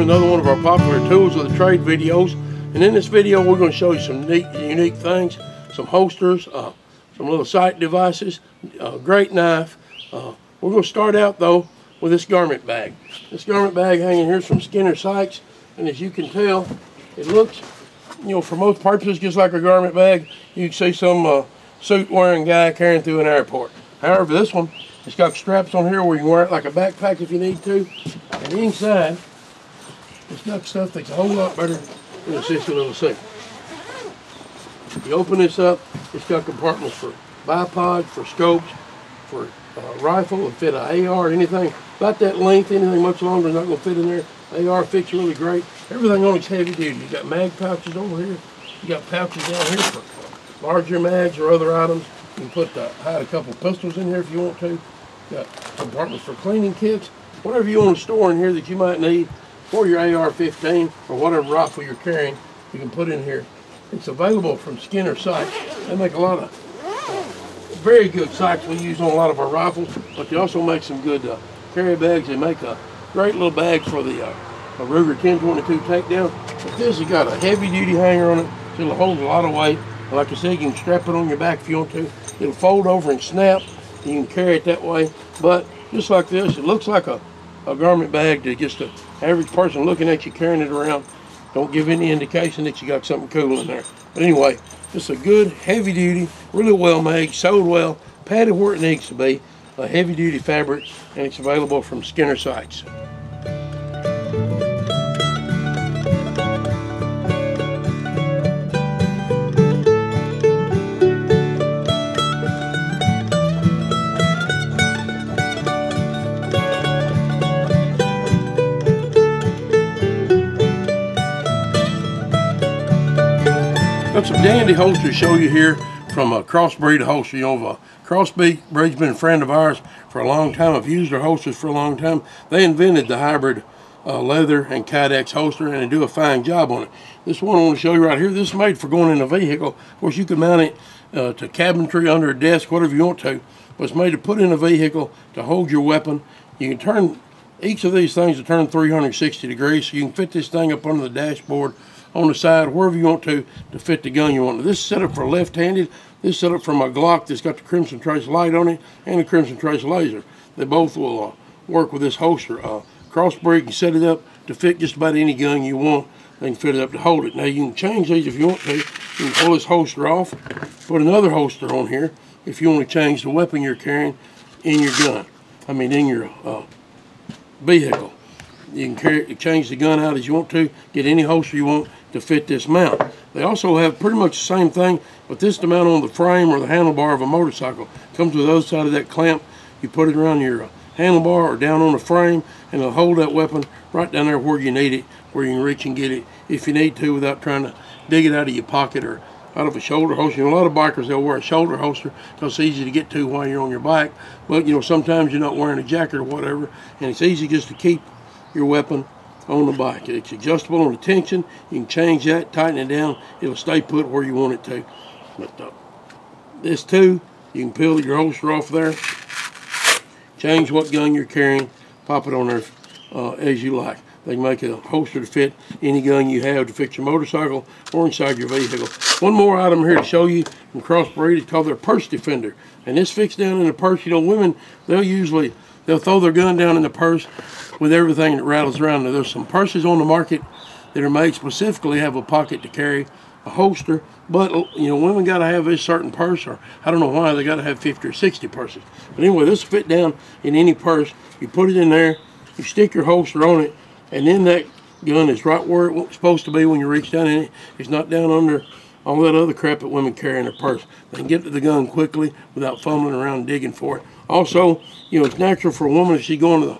another one of our popular tools of the trade videos. And in this video, we're going to show you some neat, unique things, some holsters, uh, some little sight devices, a great knife. Uh, we're going to start out though with this garment bag. This garment bag hanging here is from Skinner Sights, and as you can tell, it looks, you know, for most purposes just like a garment bag. You can see some uh, suit-wearing guy carrying through an airport. However, this one, it's got straps on here where you can wear it like a backpack if you need to. And inside, it's got stuff that's a whole lot better than a sister little safe. You open this up, it's got compartments for bipod, for scopes, for uh, rifle, and fit an AR, anything about that length, anything much longer not going to fit in there. AR fits really great. Everything on it's heavy duty. You got mag pouches over here. You got pouches down here for larger mags or other items. You can put uh, hide a couple pistols in here if you want to. You Got compartments for cleaning kits. Whatever you want to store in here that you might need for your AR-15 or whatever rifle you're carrying, you can put in here. It's available from Skinner Sights. They make a lot of very good sights we use on a lot of our rifles, but they also make some good uh, carry bags. They make a great little bag for the uh, Ruger 1022 takedown. But this has got a heavy duty hanger on it, so it'll hold a lot of weight. Like I said, you can strap it on your back if you want to. It'll fold over and snap. You can carry it that way. But just like this, it looks like a, a garment bag to just an average person looking at you carrying it around. Don't give any indication that you got something cool in there. But anyway, just a good, heavy duty, really well made, sewed well, padded where it needs to be, a heavy duty fabric, and it's available from Skinner Sights. Got some dandy holsters to show you here from a crossbreed holster. You know, a crossbreed's been a friend of ours for a long time. I've used their holsters for a long time. They invented the hybrid uh, leather and Kydex holster, and they do a fine job on it. This one I want to show you right here. This is made for going in a vehicle. Of course, you can mount it uh, to cabinetry, under a desk, whatever you want to. But it's made to put in a vehicle to hold your weapon. You can turn each of these things to turn 360 degrees, so you can fit this thing up under the dashboard on the side, wherever you want to, to fit the gun you want. This is set up for left-handed. This is set up for my Glock that's got the Crimson Trace light on it and the Crimson Trace laser. They both will uh, work with this holster. Uh, crossbreed can set it up to fit just about any gun you want. They can fit it up to hold it. Now you can change these if you want to. You can pull this holster off, put another holster on here if you want to change the weapon you're carrying in your gun. I mean in your uh, vehicle. You can carry, change the gun out as you want to, get any holster you want to fit this mount. They also have pretty much the same thing, but this to mount on the frame or the handlebar of a motorcycle. Comes with the other side of that clamp. You put it around your uh, handlebar or down on the frame, and it'll hold that weapon right down there where you need it, where you can reach and get it if you need to without trying to dig it out of your pocket or out of a shoulder holster. A lot of bikers, they'll wear a shoulder holster because it's easy to get to while you're on your bike. But, you know, sometimes you're not wearing a jacket or whatever, and it's easy just to keep your weapon on the bike. It's adjustable on the tension. You can change that, tighten it down. It'll stay put where you want it to. But uh, this too, you can peel your holster off there, change what gun you're carrying, pop it on there uh, as you like. They make a holster to fit any gun you have to fit your motorcycle or inside your vehicle. One more item here to show you from Crossbreed is called their purse defender. And this fits down in the purse. You know, women, they'll usually, they'll throw their gun down in the purse with everything that rattles around. Now, there's some purses on the market that are made specifically have a pocket to carry a holster, but you know, women got to have a certain purse, or I don't know why they got to have 50 or 60 purses. But anyway, this will fit down in any purse. You put it in there, you stick your holster on it, and then that gun is right where it's supposed to be when you reach down in it. It's not down under all that other crap that women carry in their purse. They can get to the gun quickly without fumbling around digging for it. Also, you know, it's natural for a woman if she's going to the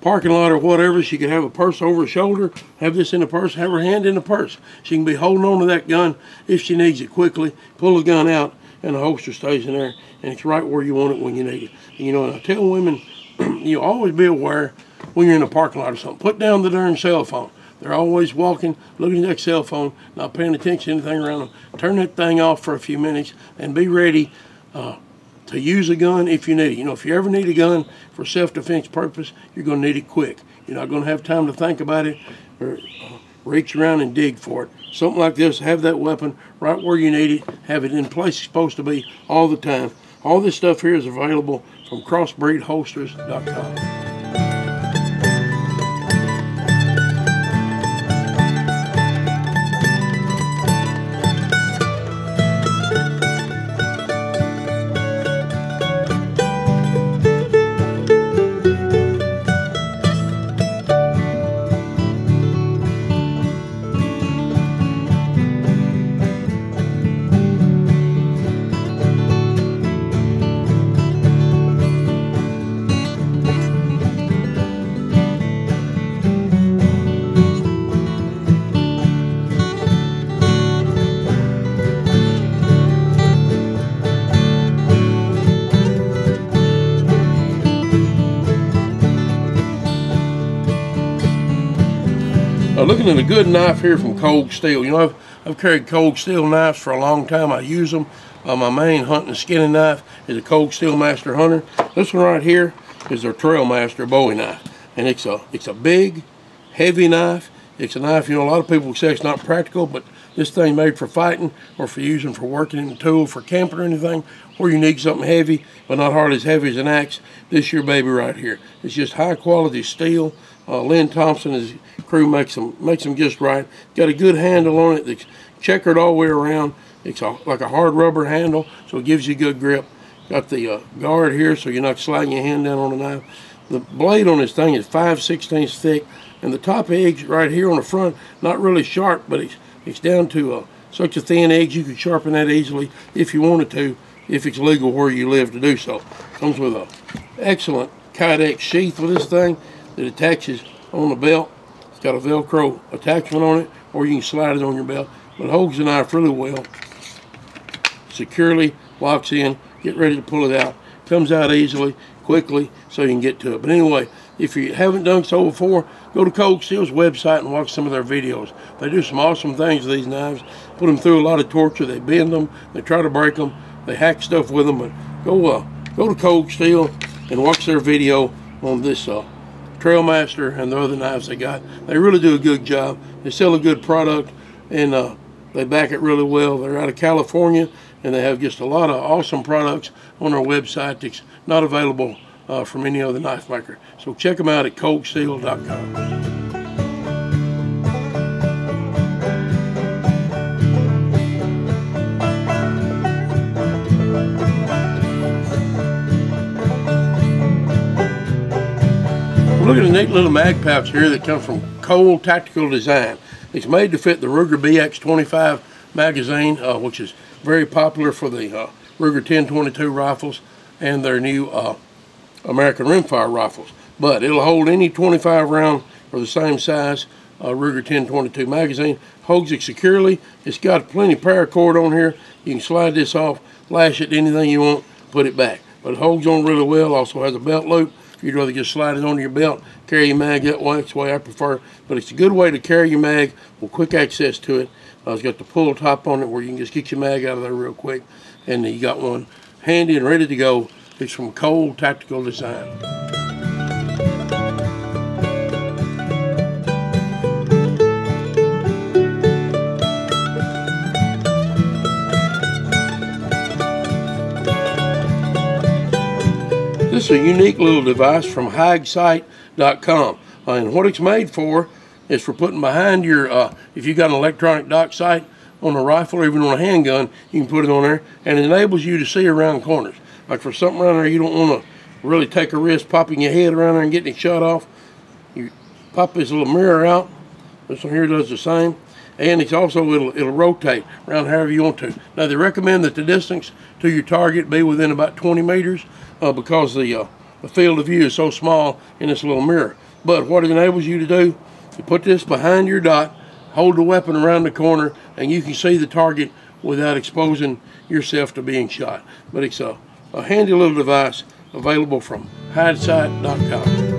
parking lot or whatever, she could have a purse over her shoulder, have this in the purse, have her hand in the purse. She can be holding on to that gun if she needs it quickly, pull the gun out, and the holster stays in there, and it's right where you want it when you need it. You know, and I tell women, you always be aware when you're in a parking lot or something. Put down the darn cell phone. They're always walking, looking at that cell phone, not paying attention to anything around them. Turn that thing off for a few minutes and be ready uh, to use a gun if you need it. You know, if you ever need a gun for self-defense purpose, you're going to need it quick. You're not going to have time to think about it or uh, reach around and dig for it. Something like this, have that weapon right where you need it, have it in place it's supposed to be all the time. All this stuff here is available from crossbreedholsters.com. looking at a good knife here from Cold Steel. You know, I've, I've carried Cold Steel knives for a long time. I use them. Uh, my main hunting skinning knife is a Cold Steel Master Hunter. This one right here is their Trailmaster Bowie knife. And it's a, it's a big, heavy knife. It's a knife, you know, a lot of people say it's not practical, but this thing made for fighting or for using for working in the tool, for camping or anything, or you need something heavy, but not hardly as heavy as an axe. This your baby right here. It's just high quality steel. Uh, Lynn Thompson his crew makes them makes them just right. Got a good handle on it. It's checkered all the way around. It's a, like a hard rubber handle, so it gives you good grip. Got the uh, guard here, so you're not sliding your hand down on the knife. The blade on this thing is 5 16 thick, and the top edge right here on the front, not really sharp, but it's, it's down to uh, such a thin edge you could sharpen that easily if you wanted to, if it's legal where you live to do so. Comes with a excellent Kydex sheath with this thing that attaches on the belt. It's got a Velcro attachment on it, or you can slide it on your belt. But it holds the knife really well. Securely locks in. Get ready to pull it out. Comes out easily, quickly, so you can get to it. But anyway, if you haven't done so before, go to Cold Steel's website and watch some of their videos. They do some awesome things with these knives. Put them through a lot of torture. They bend them. They try to break them. They hack stuff with them. But go, uh, go to Cold Steel and watch their video on this uh, Trailmaster and the other knives they got. They really do a good job. They sell a good product and uh, they back it really well. They're out of California and they have just a lot of awesome products on their website that's not available uh, from any other knife maker. So check them out at coldsteel.com. Look at the neat little mag pouch here that comes from Cole Tactical Design. It's made to fit the Ruger BX25 magazine, uh, which is very popular for the uh, Ruger 1022 rifles and their new uh, American rimfire rifles. But it'll hold any 25 round or the same size uh, Ruger 1022 magazine. Holds it securely. It's got plenty of paracord on here. You can slide this off, lash it to anything you want, put it back. But it holds on really well. Also has a belt loop if you'd rather just slide it onto your belt, carry your mag that way, that's the way I prefer. But it's a good way to carry your mag with quick access to it. Uh, it's got the pull top on it where you can just get your mag out of there real quick. And you got one handy and ready to go. It's from Cole Tactical Design. Is a unique little device from hidesight.com. Uh, and what it's made for is for putting behind your, uh, if you've got an electronic dot sight on a rifle or even on a handgun, you can put it on there and it enables you to see around corners. Like for something around there you don't want to really take a risk popping your head around there and getting it shot off. You pop this little mirror out. This one here does the same. And it's also, it'll, it'll rotate around however you want to. Now they recommend that the distance to your target be within about 20 meters uh, because the, uh, the field of view is so small in this little mirror. But what it enables you to do, you put this behind your dot, hold the weapon around the corner, and you can see the target without exposing yourself to being shot. But it's a, a handy little device available from hidesight.com.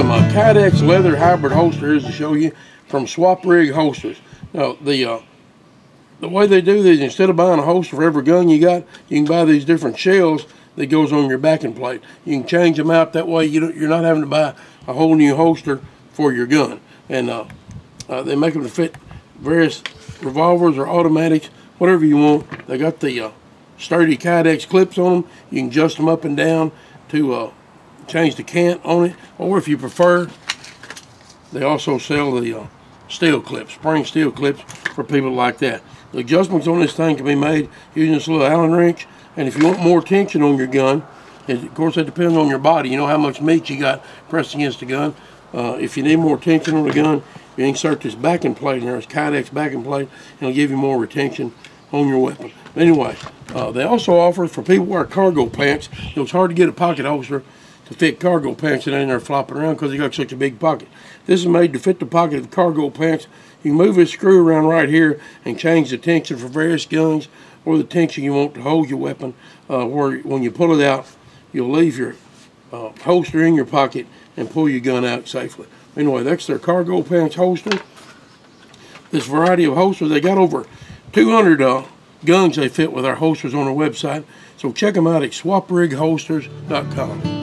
some uh, Kydex leather hybrid holsters to show you from Swap Rig Holsters. Now, the uh, the way they do these, instead of buying a holster for every gun you got, you can buy these different shells that goes on your backing plate. You can change them out that way. You you're not having to buy a whole new holster for your gun. And uh, uh, they make them to fit various revolvers or automatics, whatever you want. They got the uh, sturdy Kydex clips on them. You can adjust them up and down to uh, change the cant on it, or if you prefer, they also sell the uh, steel clips, spring steel clips for people like that. The adjustments on this thing can be made using this little Allen wrench, and if you want more tension on your gun, of course it depends on your body. You know how much meat you got pressed against the gun. Uh, if you need more tension on the gun, you insert this backing plate here, this Kydex backing plate, and it'll give you more retention on your weapon. Anyway, uh, they also offer for people who wear cargo pants. It's hard to get a pocket holster to fit cargo pants that ain't there flopping around because they got such a big pocket. This is made to fit the pocket of cargo pants. You move this screw around right here and change the tension for various guns or the tension you want to hold your weapon. Uh, where when you pull it out, you'll leave your uh, holster in your pocket and pull your gun out safely. Anyway, that's their cargo pants holster. This variety of holsters, they got over 200 uh, guns they fit with our holsters on our website. So check them out at swaprigholsters.com.